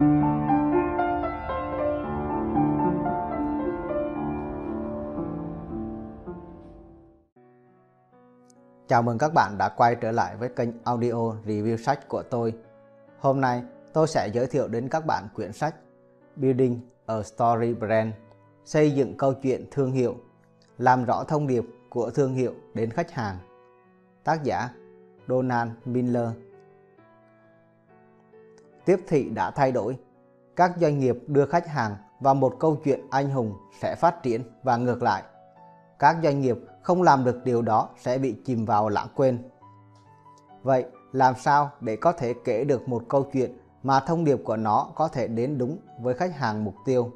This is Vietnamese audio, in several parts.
Chào mừng các bạn đã quay trở lại với kênh audio review sách của tôi. Hôm nay, tôi sẽ giới thiệu đến các bạn quyển sách Building a Story Brand, Xây dựng câu chuyện thương hiệu, Làm rõ thông điệp của thương hiệu đến khách hàng Tác giả Donald Miller Tiếp thị đã thay đổi Các doanh nghiệp đưa khách hàng vào một câu chuyện anh hùng sẽ phát triển và ngược lại các doanh nghiệp không làm được điều đó sẽ bị chìm vào lãng quên. Vậy làm sao để có thể kể được một câu chuyện mà thông điệp của nó có thể đến đúng với khách hàng mục tiêu?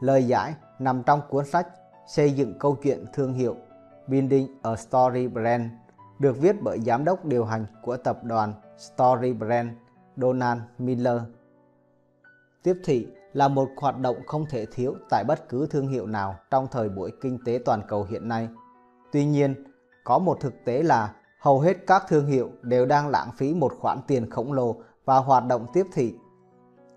Lời giải nằm trong cuốn sách Xây dựng câu chuyện thương hiệu, Building a Story Brand, được viết bởi giám đốc điều hành của tập đoàn Story Brand Donald Miller. Tiếp thị là một hoạt động không thể thiếu tại bất cứ thương hiệu nào trong thời buổi kinh tế toàn cầu hiện nay. Tuy nhiên, có một thực tế là hầu hết các thương hiệu đều đang lãng phí một khoản tiền khổng lồ vào hoạt động tiếp thị.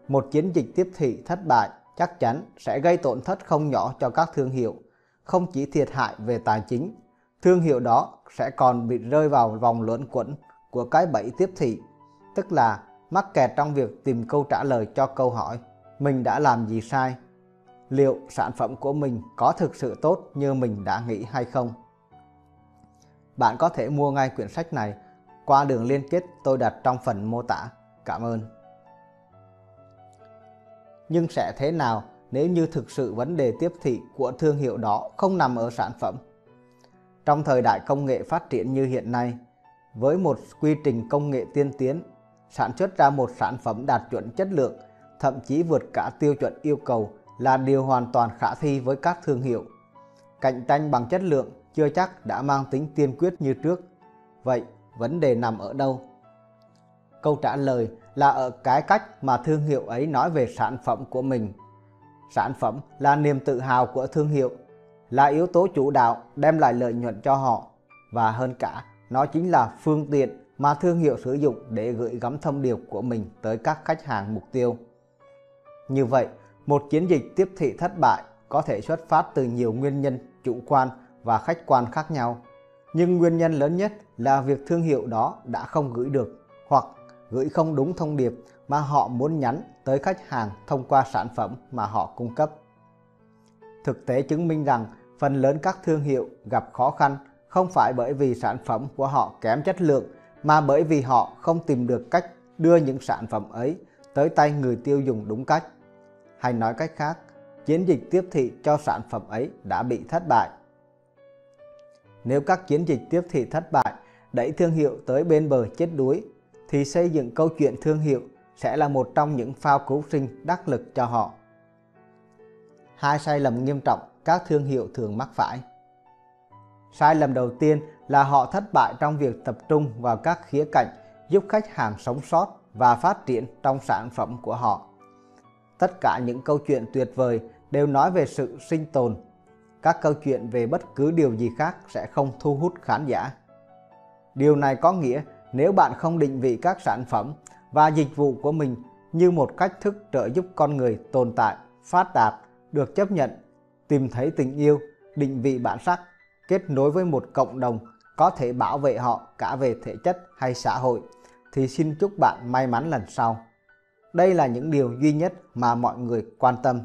Một chiến dịch tiếp thị thất bại chắc chắn sẽ gây tổn thất không nhỏ cho các thương hiệu, không chỉ thiệt hại về tài chính, thương hiệu đó sẽ còn bị rơi vào vòng luẩn quẩn của cái bẫy tiếp thị, tức là mắc kẹt trong việc tìm câu trả lời cho câu hỏi, mình đã làm gì sai? Liệu sản phẩm của mình có thực sự tốt như mình đã nghĩ hay không? Bạn có thể mua ngay quyển sách này qua đường liên kết tôi đặt trong phần mô tả. Cảm ơn. Nhưng sẽ thế nào nếu như thực sự vấn đề tiếp thị của thương hiệu đó không nằm ở sản phẩm? Trong thời đại công nghệ phát triển như hiện nay, với một quy trình công nghệ tiên tiến sản xuất ra một sản phẩm đạt chuẩn chất lượng thậm chí vượt cả tiêu chuẩn yêu cầu là điều hoàn toàn khả thi với các thương hiệu. Cạnh tranh bằng chất lượng chưa chắc đã mang tính tiên quyết như trước. Vậy vấn đề nằm ở đâu? Câu trả lời là ở cái cách mà thương hiệu ấy nói về sản phẩm của mình. Sản phẩm là niềm tự hào của thương hiệu, là yếu tố chủ đạo đem lại lợi nhuận cho họ và hơn cả nó chính là phương tiện mà thương hiệu sử dụng để gửi gắm thông điệp của mình tới các khách hàng mục tiêu. Như vậy, một chiến dịch tiếp thị thất bại có thể xuất phát từ nhiều nguyên nhân chủ quan và khách quan khác nhau. Nhưng nguyên nhân lớn nhất là việc thương hiệu đó đã không gửi được hoặc gửi không đúng thông điệp mà họ muốn nhắn tới khách hàng thông qua sản phẩm mà họ cung cấp. Thực tế chứng minh rằng phần lớn các thương hiệu gặp khó khăn không phải bởi vì sản phẩm của họ kém chất lượng mà bởi vì họ không tìm được cách đưa những sản phẩm ấy tới tay người tiêu dùng đúng cách hay nói cách khác, chiến dịch tiếp thị cho sản phẩm ấy đã bị thất bại. Nếu các chiến dịch tiếp thị thất bại đẩy thương hiệu tới bên bờ chết đuối, thì xây dựng câu chuyện thương hiệu sẽ là một trong những phao cứu sinh đắc lực cho họ. Hai sai lầm nghiêm trọng các thương hiệu thường mắc phải. Sai lầm đầu tiên là họ thất bại trong việc tập trung vào các khía cạnh giúp khách hàng sống sót và phát triển trong sản phẩm của họ. Tất cả những câu chuyện tuyệt vời đều nói về sự sinh tồn. Các câu chuyện về bất cứ điều gì khác sẽ không thu hút khán giả. Điều này có nghĩa nếu bạn không định vị các sản phẩm và dịch vụ của mình như một cách thức trợ giúp con người tồn tại, phát đạt, được chấp nhận, tìm thấy tình yêu, định vị bản sắc, kết nối với một cộng đồng có thể bảo vệ họ cả về thể chất hay xã hội thì xin chúc bạn may mắn lần sau. Đây là những điều duy nhất mà mọi người quan tâm.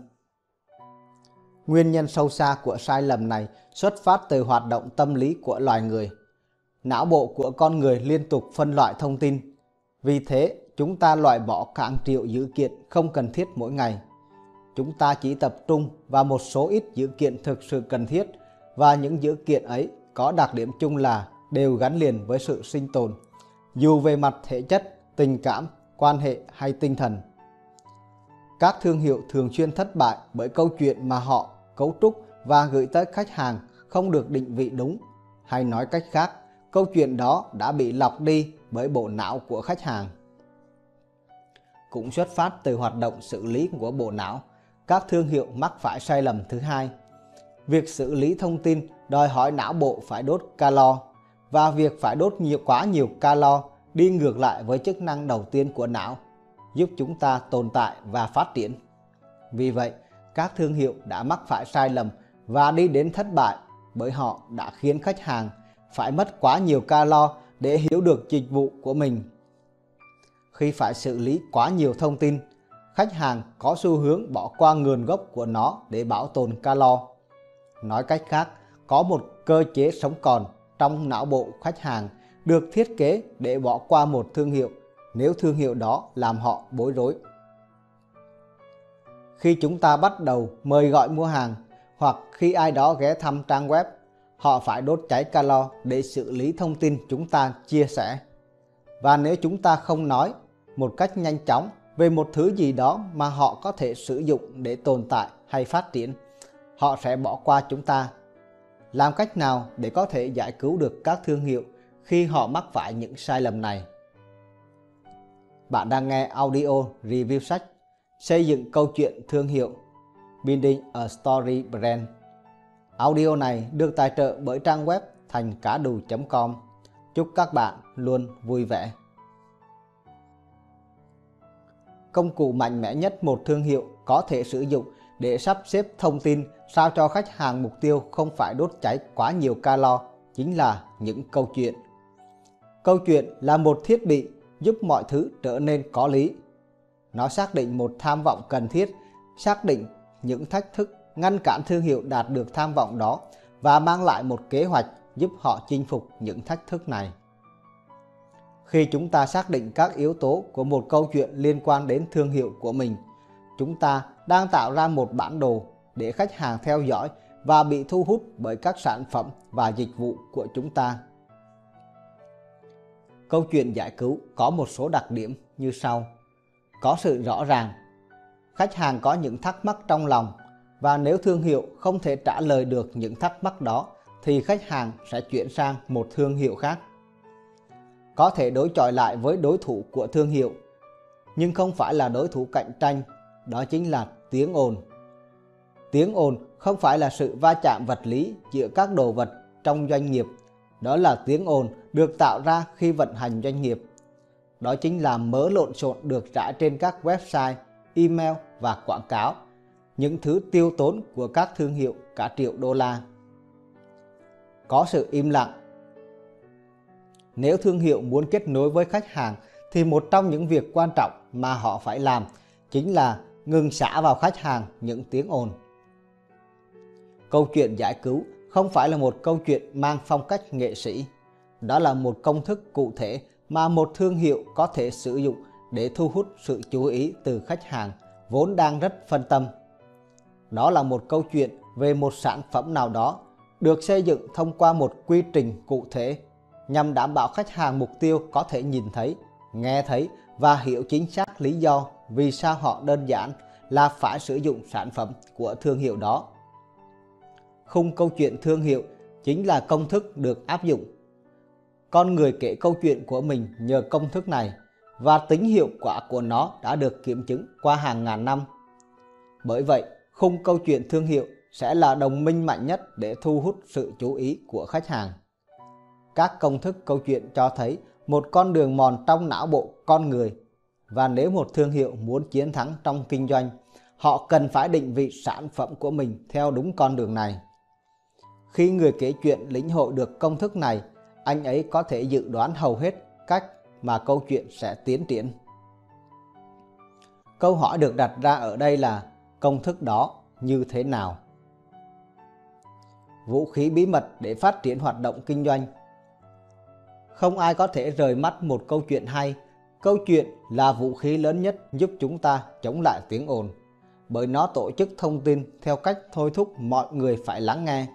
Nguyên nhân sâu xa của sai lầm này xuất phát từ hoạt động tâm lý của loài người. Não bộ của con người liên tục phân loại thông tin. Vì thế, chúng ta loại bỏ hàng triệu dữ kiện không cần thiết mỗi ngày. Chúng ta chỉ tập trung vào một số ít dữ kiện thực sự cần thiết và những dữ kiện ấy có đặc điểm chung là đều gắn liền với sự sinh tồn, dù về mặt thể chất, tình cảm quan hệ hay tinh thần. Các thương hiệu thường xuyên thất bại bởi câu chuyện mà họ cấu trúc và gửi tới khách hàng không được định vị đúng, hay nói cách khác, câu chuyện đó đã bị lọc đi bởi bộ não của khách hàng. Cũng xuất phát từ hoạt động xử lý của bộ não, các thương hiệu mắc phải sai lầm thứ hai. Việc xử lý thông tin đòi hỏi não bộ phải đốt calo và việc phải đốt nhiều quá nhiều calo đi ngược lại với chức năng đầu tiên của não, giúp chúng ta tồn tại và phát triển. Vì vậy, các thương hiệu đã mắc phải sai lầm và đi đến thất bại bởi họ đã khiến khách hàng phải mất quá nhiều calo để hiểu được dịch vụ của mình. Khi phải xử lý quá nhiều thông tin, khách hàng có xu hướng bỏ qua nguồn gốc của nó để bảo tồn calo. Nói cách khác, có một cơ chế sống còn trong não bộ khách hàng được thiết kế để bỏ qua một thương hiệu nếu thương hiệu đó làm họ bối rối. Khi chúng ta bắt đầu mời gọi mua hàng hoặc khi ai đó ghé thăm trang web, họ phải đốt cháy calo để xử lý thông tin chúng ta chia sẻ. Và nếu chúng ta không nói một cách nhanh chóng về một thứ gì đó mà họ có thể sử dụng để tồn tại hay phát triển, họ sẽ bỏ qua chúng ta. Làm cách nào để có thể giải cứu được các thương hiệu khi họ mắc phải những sai lầm này? Bạn đang nghe audio review sách Xây dựng câu chuyện thương hiệu, Building a Story Brand. Audio này được tài trợ bởi trang web thành cá đù.com. Chúc các bạn luôn vui vẻ. Công cụ mạnh mẽ nhất một thương hiệu có thể sử dụng để sắp xếp thông tin sao cho khách hàng mục tiêu không phải đốt cháy quá nhiều calo chính là những câu chuyện. Câu chuyện là một thiết bị giúp mọi thứ trở nên có lý. Nó xác định một tham vọng cần thiết, xác định những thách thức ngăn cản thương hiệu đạt được tham vọng đó và mang lại một kế hoạch giúp họ chinh phục những thách thức này. Khi chúng ta xác định các yếu tố của một câu chuyện liên quan đến thương hiệu của mình, chúng ta đang tạo ra một bản đồ để khách hàng theo dõi và bị thu hút bởi các sản phẩm và dịch vụ của chúng ta. Câu chuyện giải cứu có một số đặc điểm như sau. Có sự rõ ràng. Khách hàng có những thắc mắc trong lòng và nếu thương hiệu không thể trả lời được những thắc mắc đó thì khách hàng sẽ chuyển sang một thương hiệu khác. Có thể đối chọi lại với đối thủ của thương hiệu nhưng không phải là đối thủ cạnh tranh, đó chính là tiếng ồn. Tiếng ồn không phải là sự va chạm vật lý giữa các đồ vật trong doanh nghiệp đó là tiếng ồn được tạo ra khi vận hành doanh nghiệp. Đó chính là mớ lộn xộn được rải trên các website, email và quảng cáo, những thứ tiêu tốn của các thương hiệu cả triệu đô la. Có sự im lặng. Nếu thương hiệu muốn kết nối với khách hàng thì một trong những việc quan trọng mà họ phải làm chính là ngừng xả vào khách hàng những tiếng ồn. Câu chuyện giải cứu không phải là một câu chuyện mang phong cách nghệ sĩ. Đó là một công thức cụ thể mà một thương hiệu có thể sử dụng để thu hút sự chú ý từ khách hàng vốn đang rất phân tâm. Đó là một câu chuyện về một sản phẩm nào đó được xây dựng thông qua một quy trình cụ thể nhằm đảm bảo khách hàng mục tiêu có thể nhìn thấy, nghe thấy và hiểu chính xác lý do vì sao họ đơn giản là phải sử dụng sản phẩm của thương hiệu đó khung câu chuyện thương hiệu chính là công thức được áp dụng. Con người kể câu chuyện của mình nhờ công thức này và tính hiệu quả của nó đã được kiểm chứng qua hàng ngàn năm. Bởi vậy, khung câu chuyện thương hiệu sẽ là đồng minh mạnh nhất để thu hút sự chú ý của khách hàng. Các công thức câu chuyện cho thấy một con đường mòn trong não bộ con người và nếu một thương hiệu muốn chiến thắng trong kinh doanh, họ cần phải định vị sản phẩm của mình theo đúng con đường này. Khi người kể chuyện lĩnh hội được công thức này, anh ấy có thể dự đoán hầu hết cách mà câu chuyện sẽ tiến triển. Câu hỏi được đặt ra ở đây là công thức đó như thế nào? Vũ khí bí mật để phát triển hoạt động kinh doanh Không ai có thể rời mắt một câu chuyện hay. Câu chuyện là vũ khí lớn nhất giúp chúng ta chống lại tiếng ồn, bởi nó tổ chức thông tin theo cách thôi thúc mọi người phải lắng nghe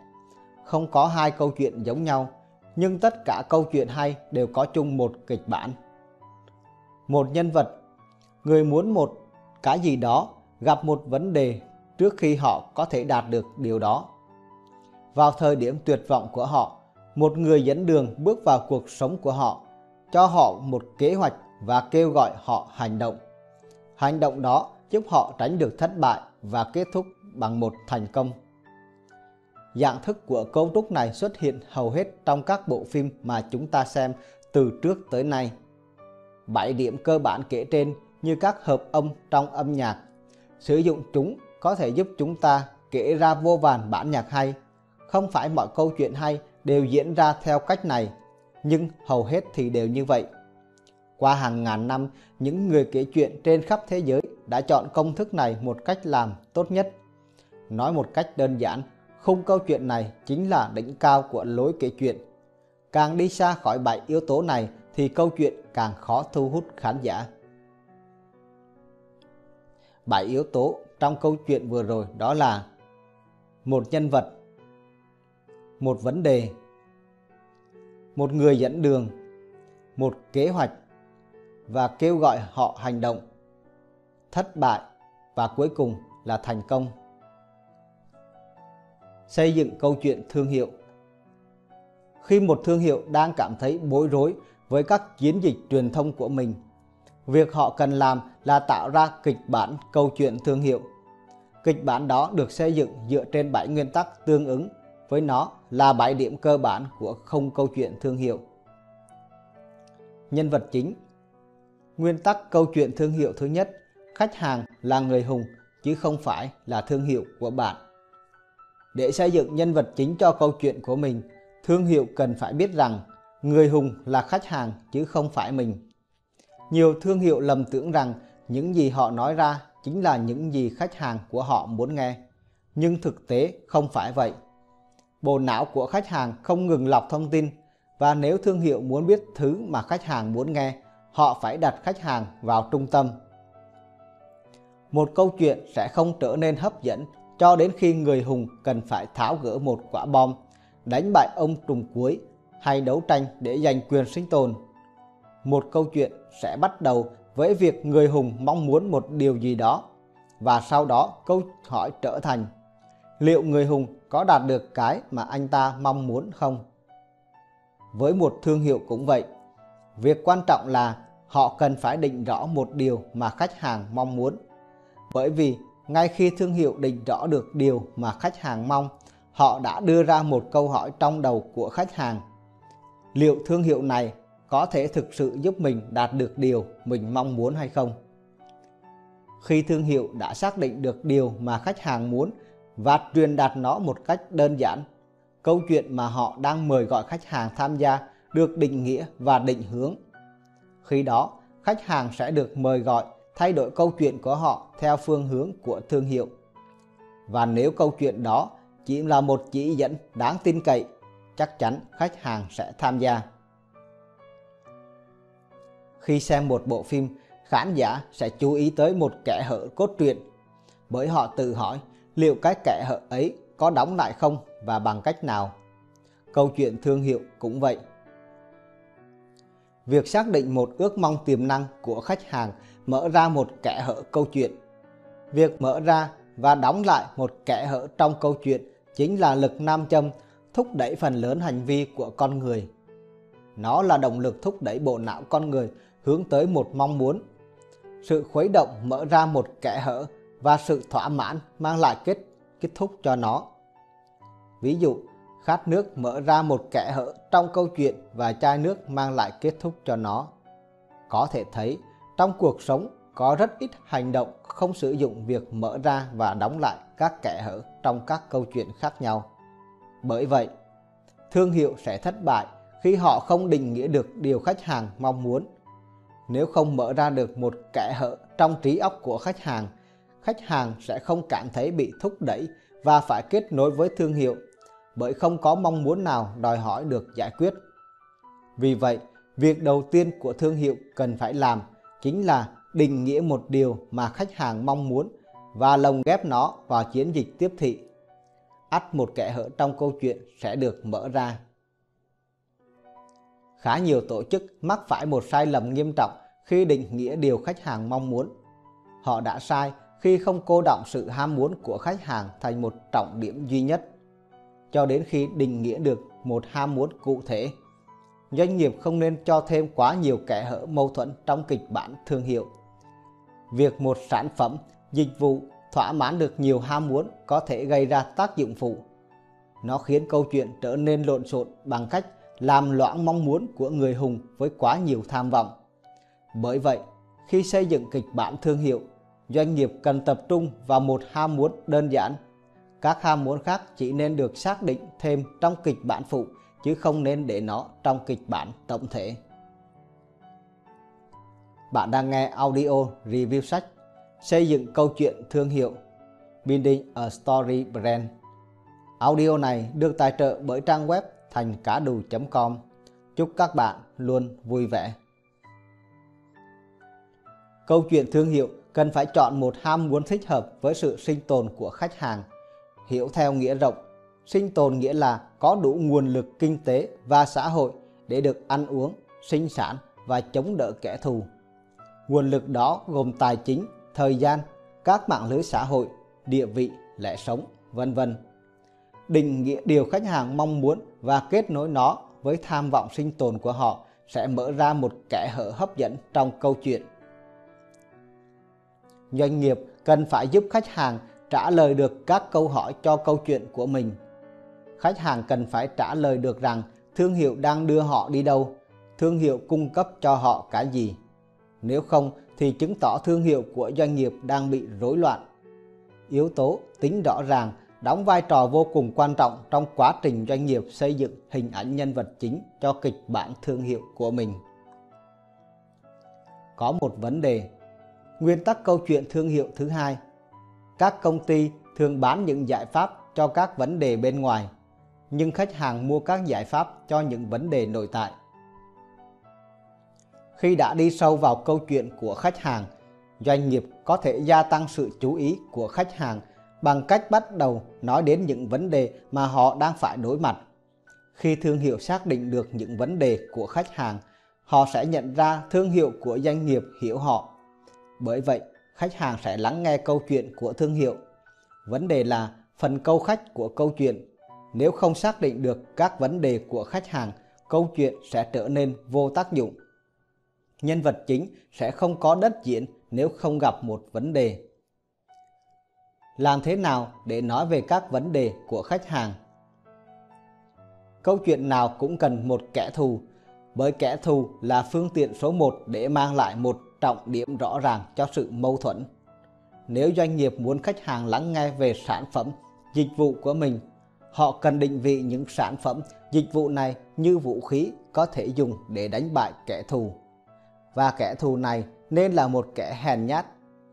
không có hai câu chuyện giống nhau, nhưng tất cả câu chuyện hay đều có chung một kịch bản. Một nhân vật, người muốn một cái gì đó gặp một vấn đề trước khi họ có thể đạt được điều đó. Vào thời điểm tuyệt vọng của họ, một người dẫn đường bước vào cuộc sống của họ, cho họ một kế hoạch và kêu gọi họ hành động. Hành động đó giúp họ tránh được thất bại và kết thúc bằng một thành công. Dạng thức của cấu trúc này xuất hiện hầu hết trong các bộ phim mà chúng ta xem từ trước tới nay. 7 điểm cơ bản kể trên như các hợp âm trong âm nhạc. Sử dụng chúng có thể giúp chúng ta kể ra vô vàn bản nhạc hay. Không phải mọi câu chuyện hay đều diễn ra theo cách này, nhưng hầu hết thì đều như vậy. Qua hàng ngàn năm, những người kể chuyện trên khắp thế giới đã chọn công thức này một cách làm tốt nhất. Nói một cách đơn giản, khung câu chuyện này chính là đỉnh cao của lối kể chuyện. Càng đi xa khỏi bảy yếu tố này thì câu chuyện càng khó thu hút khán giả. Bảy yếu tố trong câu chuyện vừa rồi đó là một nhân vật, một vấn đề, một người dẫn đường, một kế hoạch và kêu gọi họ hành động, thất bại và cuối cùng là thành công. Xây dựng câu chuyện thương hiệu Khi một thương hiệu đang cảm thấy bối rối với các chiến dịch truyền thông của mình, việc họ cần làm là tạo ra kịch bản câu chuyện thương hiệu. Kịch bản đó được xây dựng dựa trên 7 nguyên tắc tương ứng với nó là 7 điểm cơ bản của không câu chuyện thương hiệu. Nhân vật chính Nguyên tắc câu chuyện thương hiệu thứ nhất, khách hàng là người hùng chứ không phải là thương hiệu của bạn. Để xây dựng nhân vật chính cho câu chuyện của mình, thương hiệu cần phải biết rằng người hùng là khách hàng chứ không phải mình. Nhiều thương hiệu lầm tưởng rằng những gì họ nói ra chính là những gì khách hàng của họ muốn nghe. Nhưng thực tế không phải vậy. Bộ não của khách hàng không ngừng lọc thông tin và nếu thương hiệu muốn biết thứ mà khách hàng muốn nghe, họ phải đặt khách hàng vào trung tâm. Một câu chuyện sẽ không trở nên hấp dẫn cho đến khi người hùng cần phải tháo gỡ một quả bom, đánh bại ông trùng cuối hay đấu tranh để giành quyền sinh tồn. Một câu chuyện sẽ bắt đầu với việc người hùng mong muốn một điều gì đó và sau đó câu hỏi trở thành liệu người hùng có đạt được cái mà anh ta mong muốn không? Với một thương hiệu cũng vậy, việc quan trọng là họ cần phải định rõ một điều mà khách hàng mong muốn. Bởi vì ngay khi thương hiệu định rõ được điều mà khách hàng mong, họ đã đưa ra một câu hỏi trong đầu của khách hàng. Liệu thương hiệu này có thể thực sự giúp mình đạt được điều mình mong muốn hay không? Khi thương hiệu đã xác định được điều mà khách hàng muốn và truyền đạt nó một cách đơn giản, câu chuyện mà họ đang mời gọi khách hàng tham gia được định nghĩa và định hướng. Khi đó, khách hàng sẽ được mời gọi thay đổi câu chuyện của họ theo phương hướng của thương hiệu. Và nếu câu chuyện đó chỉ là một chỉ dẫn đáng tin cậy, chắc chắn khách hàng sẽ tham gia. Khi xem một bộ phim, khán giả sẽ chú ý tới một kẻ hở cốt truyện, bởi họ tự hỏi liệu cái kẻ hở ấy có đóng lại không và bằng cách nào. Câu chuyện thương hiệu cũng vậy. Việc xác định một ước mong tiềm năng của khách hàng mở ra một kẽ hở câu chuyện. Việc mở ra và đóng lại một kẽ hở trong câu chuyện chính là lực nam châm thúc đẩy phần lớn hành vi của con người. Nó là động lực thúc đẩy bộ não con người hướng tới một mong muốn. Sự khuấy động mở ra một kẽ hở và sự thỏa mãn mang lại kết kết thúc cho nó. Ví dụ, khát nước mở ra một kẽ hở trong câu chuyện và chai nước mang lại kết thúc cho nó. Có thể thấy, trong cuộc sống có rất ít hành động không sử dụng việc mở ra và đóng lại các kẽ hở trong các câu chuyện khác nhau. Bởi vậy, thương hiệu sẽ thất bại khi họ không định nghĩa được điều khách hàng mong muốn. Nếu không mở ra được một kẽ hở trong trí óc của khách hàng, khách hàng sẽ không cảm thấy bị thúc đẩy và phải kết nối với thương hiệu bởi không có mong muốn nào đòi hỏi được giải quyết. Vì vậy, việc đầu tiên của thương hiệu cần phải làm chính là định nghĩa một điều mà khách hàng mong muốn và lồng ghép nó vào chiến dịch tiếp thị. Ắt một kẽ hở trong câu chuyện sẽ được mở ra. Khá nhiều tổ chức mắc phải một sai lầm nghiêm trọng khi định nghĩa điều khách hàng mong muốn. Họ đã sai khi không cô động sự ham muốn của khách hàng thành một trọng điểm duy nhất cho đến khi định nghĩa được một ham muốn cụ thể. Doanh nghiệp không nên cho thêm quá nhiều kẽ hở mâu thuẫn trong kịch bản thương hiệu. Việc một sản phẩm, dịch vụ thỏa mãn được nhiều ham muốn có thể gây ra tác dụng phụ. Nó khiến câu chuyện trở nên lộn xộn bằng cách làm loãng mong muốn của người hùng với quá nhiều tham vọng. Bởi vậy, khi xây dựng kịch bản thương hiệu, doanh nghiệp cần tập trung vào một ham muốn đơn giản. Các ham muốn khác chỉ nên được xác định thêm trong kịch bản phụ, chứ không nên để nó trong kịch bản tổng thể. Bạn đang nghe audio review sách Xây dựng câu chuyện thương hiệu, Building a Story Brand. Audio này được tài trợ bởi trang web thành cá đù.com. Chúc các bạn luôn vui vẻ. Câu chuyện thương hiệu cần phải chọn một ham muốn thích hợp với sự sinh tồn của khách hàng. Hiểu theo nghĩa rộng, sinh tồn nghĩa là có đủ nguồn lực kinh tế và xã hội để được ăn uống, sinh sản và chống đỡ kẻ thù. Nguồn lực đó gồm tài chính, thời gian, các mạng lưới xã hội, địa vị, lẽ sống, vân vân. Định nghĩa điều khách hàng mong muốn và kết nối nó với tham vọng sinh tồn của họ sẽ mở ra một kẽ hở hấp dẫn trong câu chuyện. Doanh nghiệp cần phải giúp khách hàng trả lời được các câu hỏi cho câu chuyện của mình. Khách hàng cần phải trả lời được rằng thương hiệu đang đưa họ đi đâu, thương hiệu cung cấp cho họ cái gì. Nếu không thì chứng tỏ thương hiệu của doanh nghiệp đang bị rối loạn. Yếu tố tính rõ ràng đóng vai trò vô cùng quan trọng trong quá trình doanh nghiệp xây dựng hình ảnh nhân vật chính cho kịch bản thương hiệu của mình. Có một vấn đề. Nguyên tắc câu chuyện thương hiệu thứ hai. Các công ty thường bán những giải pháp cho các vấn đề bên ngoài, nhưng khách hàng mua các giải pháp cho những vấn đề nội tại. Khi đã đi sâu vào câu chuyện của khách hàng, doanh nghiệp có thể gia tăng sự chú ý của khách hàng bằng cách bắt đầu nói đến những vấn đề mà họ đang phải đối mặt. Khi thương hiệu xác định được những vấn đề của khách hàng, họ sẽ nhận ra thương hiệu của doanh nghiệp hiểu họ. Bởi vậy, khách hàng sẽ lắng nghe câu chuyện của thương hiệu. Vấn đề là phần câu khách của câu chuyện. Nếu không xác định được các vấn đề của khách hàng, câu chuyện sẽ trở nên vô tác dụng. Nhân vật chính sẽ không có đất diễn nếu không gặp một vấn đề làm thế nào để nói về các vấn đề của khách hàng câu chuyện nào cũng cần một kẻ thù bởi kẻ thù là phương tiện số 1 để mang lại một trọng điểm rõ ràng cho sự mâu thuẫn nếu doanh nghiệp muốn khách hàng lắng nghe về sản phẩm dịch vụ của mình họ cần định vị những sản phẩm dịch vụ này như vũ khí có thể dùng để đánh bại kẻ thù và kẻ thù này nên là một kẻ hèn nhát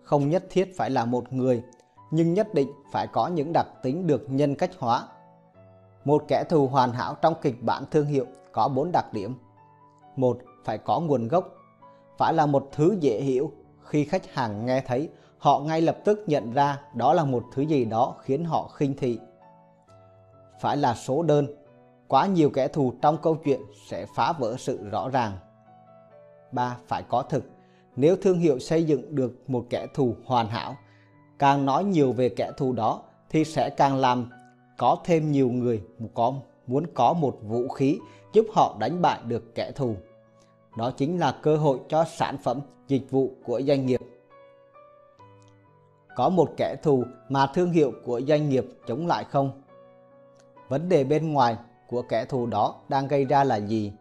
không nhất thiết phải là một người nhưng nhất định phải có những đặc tính được nhân cách hóa. Một kẻ thù hoàn hảo trong kịch bản thương hiệu có 4 đặc điểm. Một, phải có nguồn gốc, phải là một thứ dễ hiểu. Khi khách hàng nghe thấy, họ ngay lập tức nhận ra đó là một thứ gì đó khiến họ khinh thị. Phải là số đơn, quá nhiều kẻ thù trong câu chuyện sẽ phá vỡ sự rõ ràng. 3. Phải có thực. Nếu thương hiệu xây dựng được một kẻ thù hoàn hảo càng nói nhiều về kẻ thù đó thì sẽ càng làm có thêm nhiều người có muốn có một vũ khí giúp họ đánh bại được kẻ thù. Đó chính là cơ hội cho sản phẩm, dịch vụ của doanh nghiệp. Có một kẻ thù mà thương hiệu của doanh nghiệp chống lại không? Vấn đề bên ngoài của kẻ thù đó đang gây ra là gì?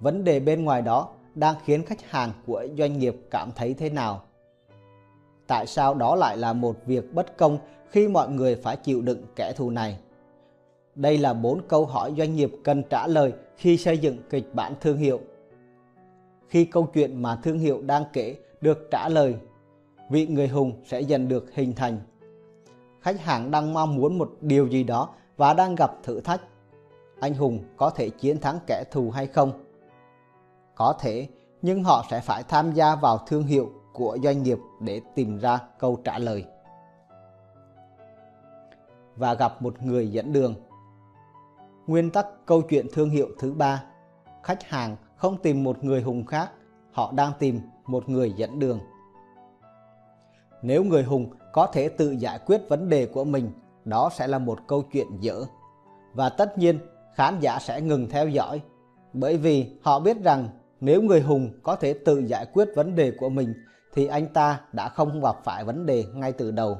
Vấn đề bên ngoài đó đang khiến khách hàng của doanh nghiệp cảm thấy thế nào? tại sao đó lại là một việc bất công khi mọi người phải chịu đựng kẻ thù này? Đây là bốn câu hỏi doanh nghiệp cần trả lời khi xây dựng kịch bản thương hiệu. Khi câu chuyện mà thương hiệu đang kể được trả lời, vị người hùng sẽ dần được hình thành. Khách hàng đang mong muốn một điều gì đó và đang gặp thử thách. Anh hùng có thể chiến thắng kẻ thù hay không? Có thể, nhưng họ sẽ phải tham gia vào thương hiệu của doanh nghiệp để tìm ra câu trả lời và gặp một người dẫn đường. Nguyên tắc câu chuyện thương hiệu thứ ba, khách hàng không tìm một người hùng khác, họ đang tìm một người dẫn đường. Nếu người hùng có thể tự giải quyết vấn đề của mình, đó sẽ là một câu chuyện dở. Và tất nhiên, khán giả sẽ ngừng theo dõi, bởi vì họ biết rằng nếu người hùng có thể tự giải quyết vấn đề của mình thì anh ta đã không gặp phải vấn đề ngay từ đầu.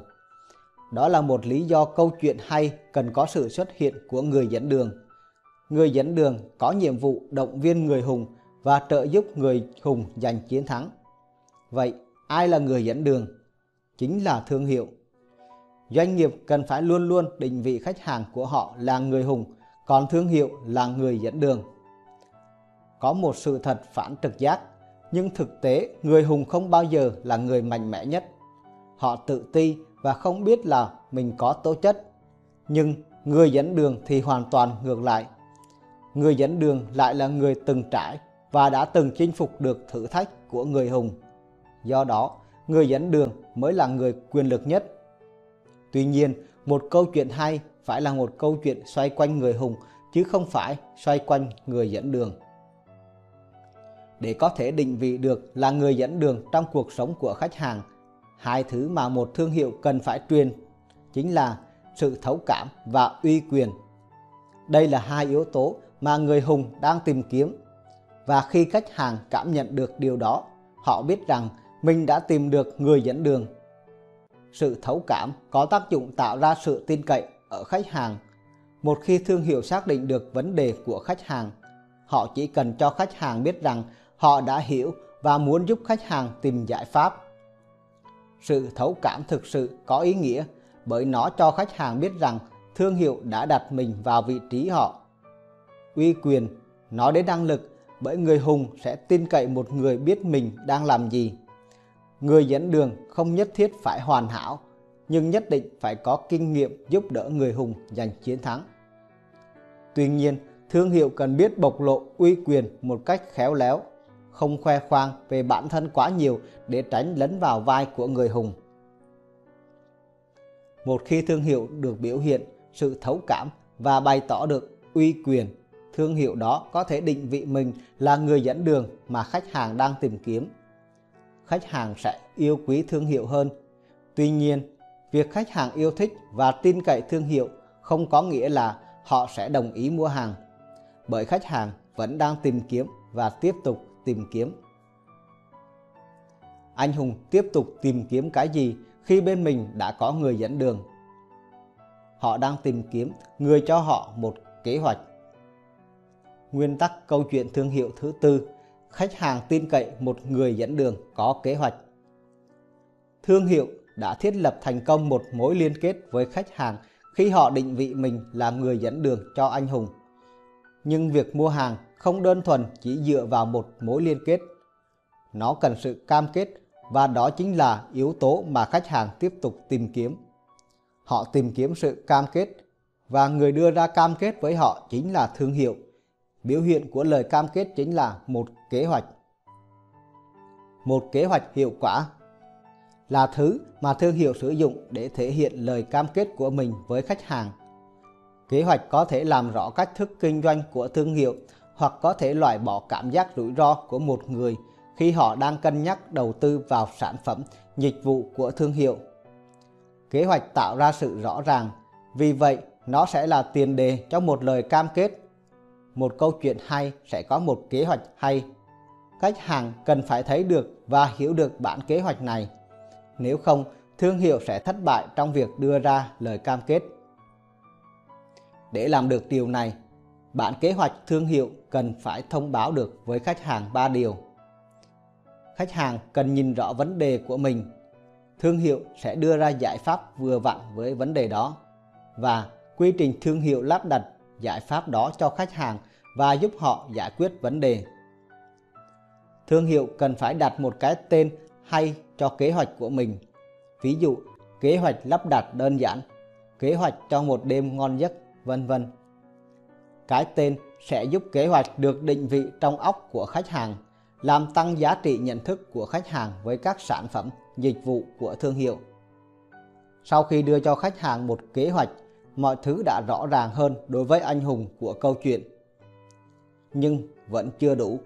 Đó là một lý do câu chuyện hay cần có sự xuất hiện của người dẫn đường. Người dẫn đường có nhiệm vụ động viên người hùng và trợ giúp người hùng giành chiến thắng. Vậy ai là người dẫn đường? Chính là thương hiệu. Doanh nghiệp cần phải luôn luôn định vị khách hàng của họ là người hùng, còn thương hiệu là người dẫn đường. Có một sự thật phản trực giác, nhưng thực tế người hùng không bao giờ là người mạnh mẽ nhất. Họ tự ti và không biết là mình có tố chất. Nhưng người dẫn đường thì hoàn toàn ngược lại. Người dẫn đường lại là người từng trải và đã từng chinh phục được thử thách của người hùng. Do đó, người dẫn đường mới là người quyền lực nhất. Tuy nhiên, một câu chuyện hay phải là một câu chuyện xoay quanh người hùng chứ không phải xoay quanh người dẫn đường. Để có thể định vị được là người dẫn đường trong cuộc sống của khách hàng, hai thứ mà một thương hiệu cần phải truyền chính là sự thấu cảm và uy quyền. Đây là hai yếu tố mà người hùng đang tìm kiếm. Và khi khách hàng cảm nhận được điều đó, họ biết rằng mình đã tìm được người dẫn đường. Sự thấu cảm có tác dụng tạo ra sự tin cậy ở khách hàng. Một khi thương hiệu xác định được vấn đề của khách hàng, họ chỉ cần cho khách hàng biết rằng họ đã hiểu và muốn giúp khách hàng tìm giải pháp. Sự thấu cảm thực sự có ý nghĩa bởi nó cho khách hàng biết rằng thương hiệu đã đặt mình vào vị trí họ. Uy quyền nói đến năng lực bởi người hùng sẽ tin cậy một người biết mình đang làm gì. Người dẫn đường không nhất thiết phải hoàn hảo, nhưng nhất định phải có kinh nghiệm giúp đỡ người hùng giành chiến thắng. Tuy nhiên, thương hiệu cần biết bộc lộ uy quyền một cách khéo léo, không khoe khoang về bản thân quá nhiều để tránh lấn vào vai của người hùng. Một khi thương hiệu được biểu hiện sự thấu cảm và bày tỏ được uy quyền, thương hiệu đó có thể định vị mình là người dẫn đường mà khách hàng đang tìm kiếm. Khách hàng sẽ yêu quý thương hiệu hơn. Tuy nhiên, việc khách hàng yêu thích và tin cậy thương hiệu không có nghĩa là họ sẽ đồng ý mua hàng, bởi khách hàng vẫn đang tìm kiếm và tiếp tục tìm kiếm. Anh Hùng tiếp tục tìm kiếm cái gì khi bên mình đã có người dẫn đường. Họ đang tìm kiếm người cho họ một kế hoạch. Nguyên tắc câu chuyện thương hiệu thứ tư, khách hàng tin cậy một người dẫn đường có kế hoạch. Thương hiệu đã thiết lập thành công một mối liên kết với khách hàng khi họ định vị mình là người dẫn đường cho anh hùng. Nhưng việc mua hàng không đơn thuần chỉ dựa vào một mối liên kết. Nó cần sự cam kết và đó chính là yếu tố mà khách hàng tiếp tục tìm kiếm. Họ tìm kiếm sự cam kết và người đưa ra cam kết với họ chính là thương hiệu. Biểu hiện của lời cam kết chính là một kế hoạch. Một kế hoạch hiệu quả là thứ mà thương hiệu sử dụng để thể hiện lời cam kết của mình với khách hàng. Kế hoạch có thể làm rõ cách thức kinh doanh của thương hiệu hoặc có thể loại bỏ cảm giác rủi ro của một người khi họ đang cân nhắc đầu tư vào sản phẩm, dịch vụ của thương hiệu. Kế hoạch tạo ra sự rõ ràng, vì vậy nó sẽ là tiền đề cho một lời cam kết. Một câu chuyện hay sẽ có một kế hoạch hay. Khách hàng cần phải thấy được và hiểu được bản kế hoạch này. Nếu không, thương hiệu sẽ thất bại trong việc đưa ra lời cam kết. Để làm được điều này, bản kế hoạch thương hiệu cần phải thông báo được với khách hàng 3 điều khách hàng cần nhìn rõ vấn đề của mình. Thương hiệu sẽ đưa ra giải pháp vừa vặn với vấn đề đó và quy trình thương hiệu lắp đặt giải pháp đó cho khách hàng và giúp họ giải quyết vấn đề. Thương hiệu cần phải đặt một cái tên hay cho kế hoạch của mình. Ví dụ, kế hoạch lắp đặt đơn giản, kế hoạch cho một đêm ngon giấc, vân vân. Cái tên sẽ giúp kế hoạch được định vị trong óc của khách hàng làm tăng giá trị nhận thức của khách hàng với các sản phẩm, dịch vụ của thương hiệu. Sau khi đưa cho khách hàng một kế hoạch, mọi thứ đã rõ ràng hơn đối với anh hùng của câu chuyện. Nhưng vẫn chưa đủ,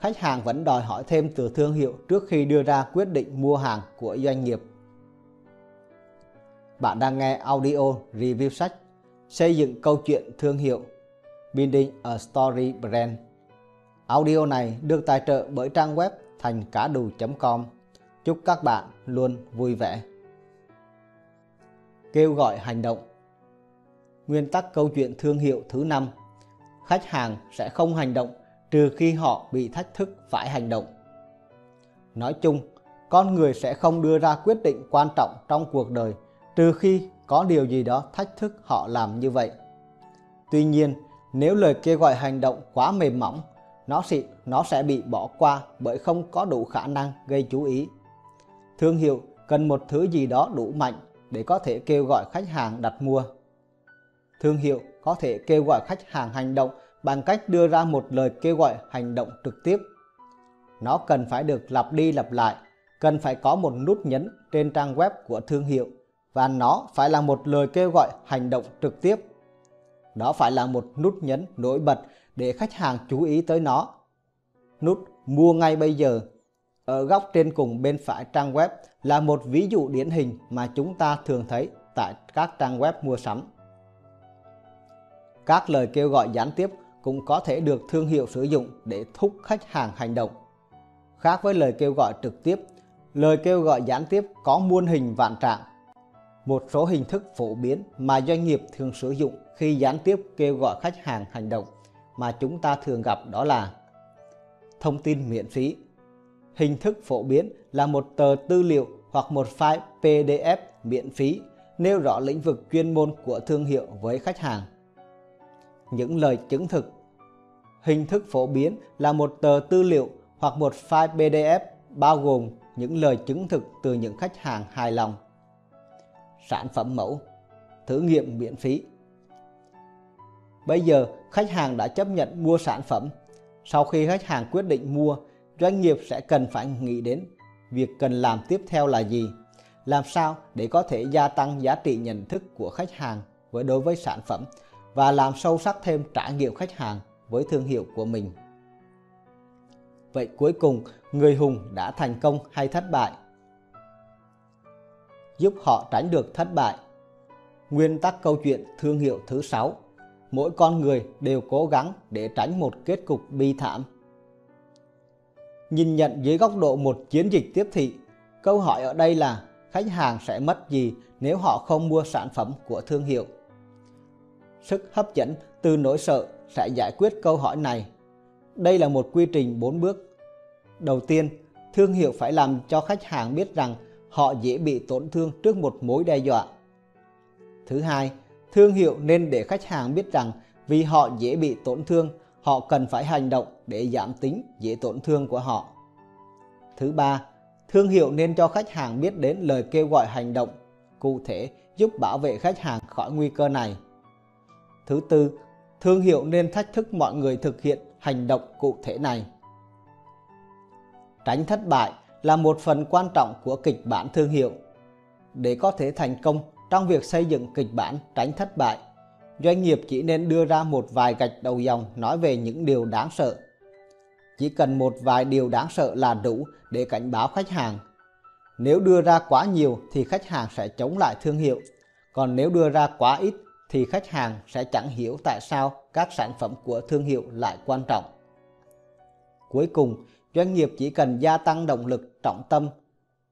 khách hàng vẫn đòi hỏi thêm từ thương hiệu trước khi đưa ra quyết định mua hàng của doanh nghiệp. Bạn đang nghe audio review sách Xây dựng câu chuyện thương hiệu Building a Story Brand Audio này được tài trợ bởi trang web thành cá đù.com. Chúc các bạn luôn vui vẻ. Kêu gọi hành động Nguyên tắc câu chuyện thương hiệu thứ năm: Khách hàng sẽ không hành động trừ khi họ bị thách thức phải hành động. Nói chung, con người sẽ không đưa ra quyết định quan trọng trong cuộc đời trừ khi có điều gì đó thách thức họ làm như vậy. Tuy nhiên, nếu lời kêu gọi hành động quá mềm mỏng, nó sẽ, nó sẽ bị bỏ qua bởi không có đủ khả năng gây chú ý. Thương hiệu cần một thứ gì đó đủ mạnh để có thể kêu gọi khách hàng đặt mua. Thương hiệu có thể kêu gọi khách hàng hành động bằng cách đưa ra một lời kêu gọi hành động trực tiếp. Nó cần phải được lặp đi lặp lại, cần phải có một nút nhấn trên trang web của thương hiệu và nó phải là một lời kêu gọi hành động trực tiếp. Đó phải là một nút nhấn nổi bật để khách hàng chú ý tới nó. Nút mua ngay bây giờ ở góc trên cùng bên phải trang web là một ví dụ điển hình mà chúng ta thường thấy tại các trang web mua sắm. Các lời kêu gọi gián tiếp cũng có thể được thương hiệu sử dụng để thúc khách hàng hành động. Khác với lời kêu gọi trực tiếp, lời kêu gọi gián tiếp có muôn hình vạn trạng. Một số hình thức phổ biến mà doanh nghiệp thường sử dụng khi gián tiếp kêu gọi khách hàng hành động mà chúng ta thường gặp đó là thông tin miễn phí. Hình thức phổ biến là một tờ tư liệu hoặc một file PDF miễn phí nêu rõ lĩnh vực chuyên môn của thương hiệu với khách hàng. Những lời chứng thực Hình thức phổ biến là một tờ tư liệu hoặc một file PDF bao gồm những lời chứng thực từ những khách hàng hài lòng. Sản phẩm mẫu Thử nghiệm miễn phí Bây giờ khách hàng đã chấp nhận mua sản phẩm. Sau khi khách hàng quyết định mua, doanh nghiệp sẽ cần phải nghĩ đến việc cần làm tiếp theo là gì, làm sao để có thể gia tăng giá trị nhận thức của khách hàng với đối với sản phẩm và làm sâu sắc thêm trải nghiệm khách hàng với thương hiệu của mình. Vậy cuối cùng, người hùng đã thành công hay thất bại? Giúp họ tránh được thất bại. Nguyên tắc câu chuyện thương hiệu thứ 6 mỗi con người đều cố gắng để tránh một kết cục bi thảm. Nhìn nhận dưới góc độ một chiến dịch tiếp thị, câu hỏi ở đây là khách hàng sẽ mất gì nếu họ không mua sản phẩm của thương hiệu? Sức hấp dẫn từ nỗi sợ sẽ giải quyết câu hỏi này. Đây là một quy trình 4 bước. Đầu tiên, thương hiệu phải làm cho khách hàng biết rằng họ dễ bị tổn thương trước một mối đe dọa. Thứ hai, Thương hiệu nên để khách hàng biết rằng vì họ dễ bị tổn thương, họ cần phải hành động để giảm tính dễ tổn thương của họ. Thứ ba, thương hiệu nên cho khách hàng biết đến lời kêu gọi hành động cụ thể giúp bảo vệ khách hàng khỏi nguy cơ này. Thứ tư, thương hiệu nên thách thức mọi người thực hiện hành động cụ thể này. Tránh thất bại là một phần quan trọng của kịch bản thương hiệu. Để có thể thành công, trong việc xây dựng kịch bản tránh thất bại, doanh nghiệp chỉ nên đưa ra một vài gạch đầu dòng nói về những điều đáng sợ. Chỉ cần một vài điều đáng sợ là đủ để cảnh báo khách hàng. Nếu đưa ra quá nhiều thì khách hàng sẽ chống lại thương hiệu, còn nếu đưa ra quá ít thì khách hàng sẽ chẳng hiểu tại sao các sản phẩm của thương hiệu lại quan trọng. Cuối cùng, doanh nghiệp chỉ cần gia tăng động lực trọng tâm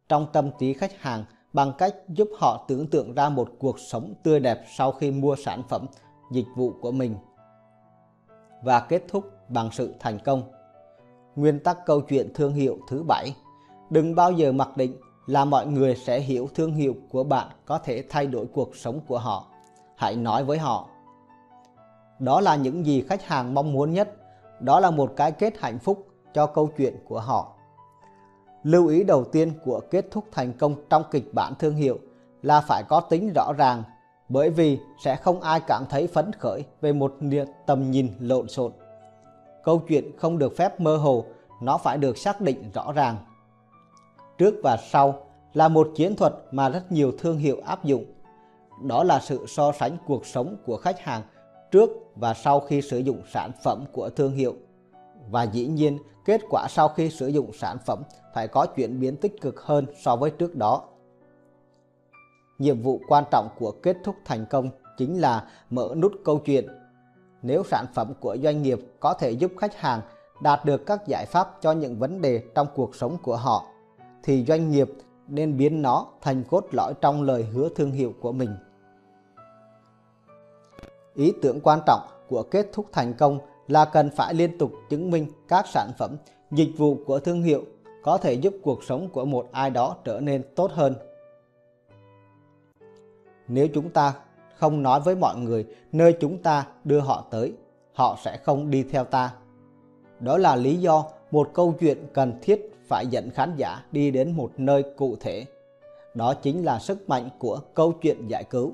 trong tâm trí khách hàng bằng cách giúp họ tưởng tượng ra một cuộc sống tươi đẹp sau khi mua sản phẩm, dịch vụ của mình và kết thúc bằng sự thành công. Nguyên tắc câu chuyện thương hiệu thứ bảy Đừng bao giờ mặc định là mọi người sẽ hiểu thương hiệu của bạn có thể thay đổi cuộc sống của họ. Hãy nói với họ. Đó là những gì khách hàng mong muốn nhất. Đó là một cái kết hạnh phúc cho câu chuyện của họ. Lưu ý đầu tiên của kết thúc thành công trong kịch bản thương hiệu là phải có tính rõ ràng bởi vì sẽ không ai cảm thấy phấn khởi về một tầm nhìn lộn xộn. Câu chuyện không được phép mơ hồ, nó phải được xác định rõ ràng. Trước và sau là một chiến thuật mà rất nhiều thương hiệu áp dụng. Đó là sự so sánh cuộc sống của khách hàng trước và sau khi sử dụng sản phẩm của thương hiệu. Và dĩ nhiên, kết quả sau khi sử dụng sản phẩm phải có chuyển biến tích cực hơn so với trước đó. Nhiệm vụ quan trọng của kết thúc thành công chính là mở nút câu chuyện. Nếu sản phẩm của doanh nghiệp có thể giúp khách hàng đạt được các giải pháp cho những vấn đề trong cuộc sống của họ, thì doanh nghiệp nên biến nó thành cốt lõi trong lời hứa thương hiệu của mình. Ý tưởng quan trọng của kết thúc thành công là cần phải liên tục chứng minh các sản phẩm, dịch vụ của thương hiệu có thể giúp cuộc sống của một ai đó trở nên tốt hơn. Nếu chúng ta không nói với mọi người nơi chúng ta đưa họ tới, họ sẽ không đi theo ta. Đó là lý do một câu chuyện cần thiết phải dẫn khán giả đi đến một nơi cụ thể. Đó chính là sức mạnh của câu chuyện giải cứu.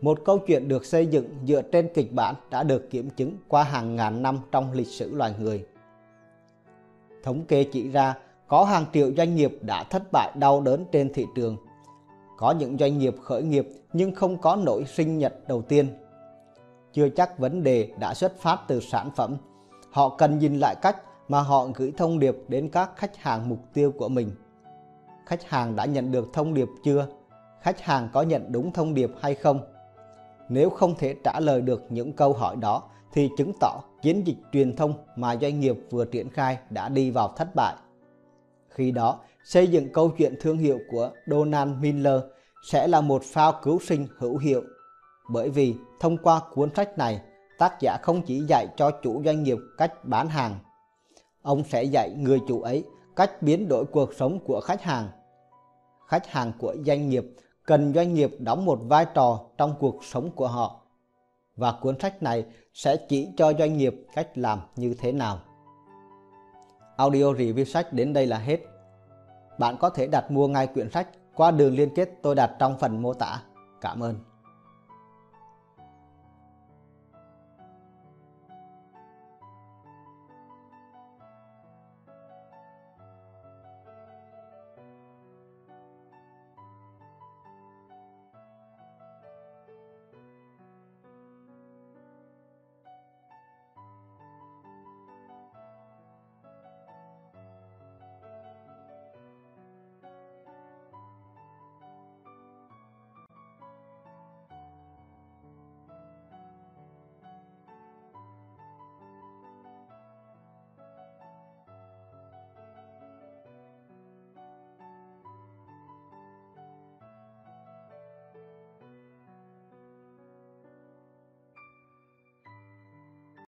Một câu chuyện được xây dựng dựa trên kịch bản đã được kiểm chứng qua hàng ngàn năm trong lịch sử loài người. Thống kê chỉ ra, có hàng triệu doanh nghiệp đã thất bại đau đớn trên thị trường. Có những doanh nghiệp khởi nghiệp nhưng không có nổi sinh nhật đầu tiên. Chưa chắc vấn đề đã xuất phát từ sản phẩm. Họ cần nhìn lại cách mà họ gửi thông điệp đến các khách hàng mục tiêu của mình. Khách hàng đã nhận được thông điệp chưa? Khách hàng có nhận đúng thông điệp hay không? Nếu không thể trả lời được những câu hỏi đó thì chứng tỏ chiến dịch truyền thông mà doanh nghiệp vừa triển khai đã đi vào thất bại. Khi đó, xây dựng câu chuyện thương hiệu của Donald Miller sẽ là một phao cứu sinh hữu hiệu. Bởi vì thông qua cuốn sách này, tác giả không chỉ dạy cho chủ doanh nghiệp cách bán hàng. Ông sẽ dạy người chủ ấy cách biến đổi cuộc sống của khách hàng. Khách hàng của doanh nghiệp cần doanh nghiệp đóng một vai trò trong cuộc sống của họ. Và cuốn sách này sẽ chỉ cho doanh nghiệp cách làm như thế nào. Audio review sách đến đây là hết. Bạn có thể đặt mua ngay quyển sách qua đường liên kết tôi đặt trong phần mô tả. Cảm ơn.